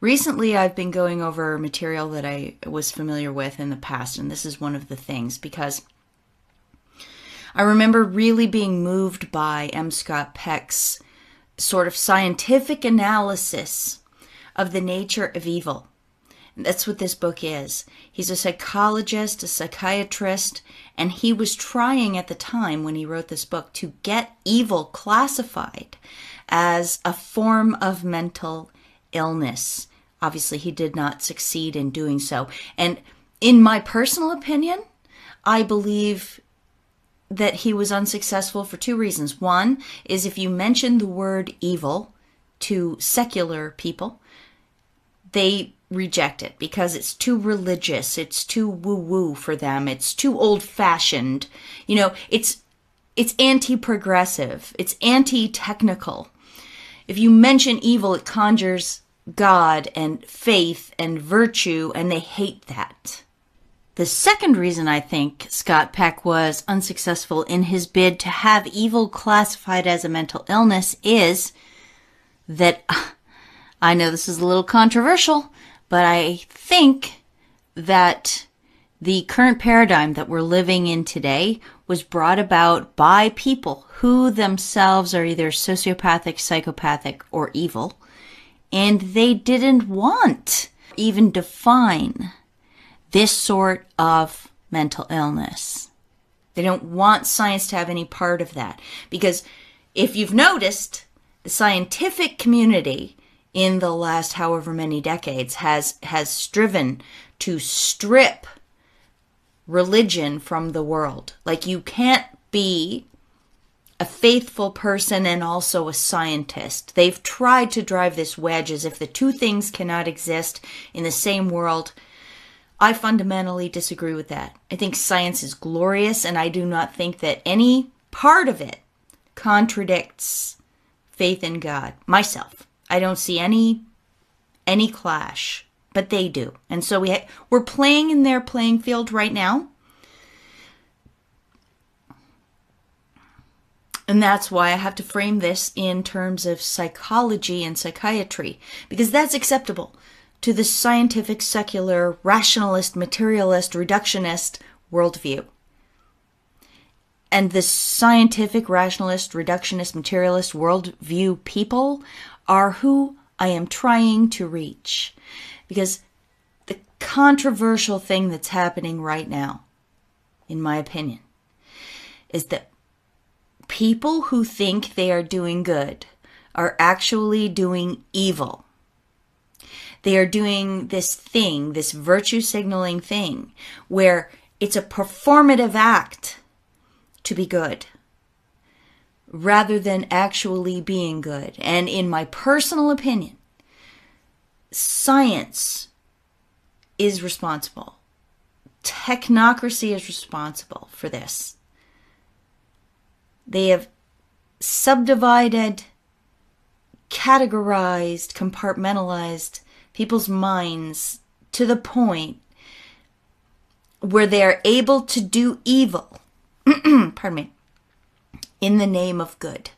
Recently, I've been going over material that I was familiar with in the past, and this is one of the things because I remember really being moved by M. Scott Peck's sort of scientific analysis of the nature of evil. That's what this book is. He's a psychologist, a psychiatrist, and he was trying at the time when he wrote this book to get evil classified as a form of mental illness. Obviously, he did not succeed in doing so. And in my personal opinion, I believe that he was unsuccessful for two reasons. One is if you mention the word evil to secular people, they reject it because it's too religious, it's too woo-woo for them, it's too old-fashioned. You know, it's it's anti-progressive, it's anti-technical. If you mention evil, it conjures God and faith and virtue, and they hate that. The second reason I think Scott Peck was unsuccessful in his bid to have evil classified as a mental illness is that I know this is a little controversial, but I think that the current paradigm that we're living in today was brought about by people who themselves are either sociopathic, psychopathic, or evil, and they didn't want even define this sort of mental illness. They don't want science to have any part of that because if you've noticed, the scientific community in the last however many decades has has striven to strip religion from the world. Like you can't be a faithful person and also a scientist. They've tried to drive this wedge as if the two things cannot exist in the same world. I fundamentally disagree with that. I think science is glorious, and I do not think that any part of it contradicts faith in God. Myself. I don't see any any clash, but they do. And so we ha- we're playing in their playing field right now. And that's why I have to frame this in terms of psychology and psychiatry, because that's acceptable to the scientific, secular, rationalist, materialist, reductionist worldview. And the scientific, rationalist, reductionist, materialist worldview people are who I am trying to reach. Because the controversial thing that's happening right now, in my opinion, is that people who think they are doing good are actually doing evil. They are doing this thing, this virtue signaling thing, where it's a performative act to be good rather than actually being good. And in my personal opinion, science is responsible. Technocracy is responsible for this. They have subdivided, categorized, compartmentalized people's minds to the point where they are able to do evil. Pardon me in the name of good.